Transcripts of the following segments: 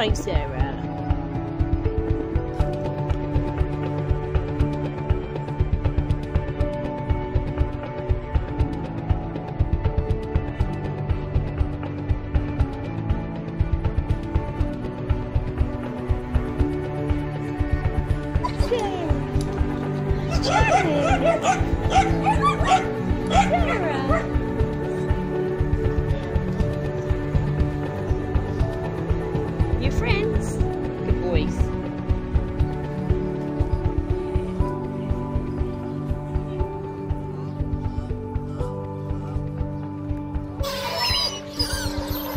like Sara. Your friends. Good boys.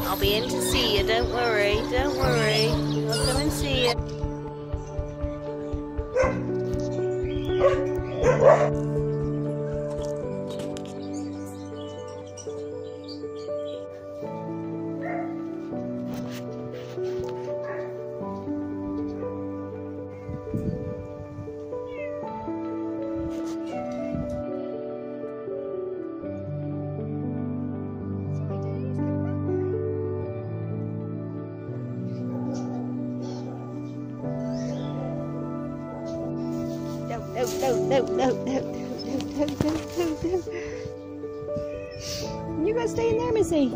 I'll be in to see you, don't worry, don't worry. I'll come and see you. Ah! No, no, no, no, no, no, no, no, no, no. You gotta stay in there, Missy.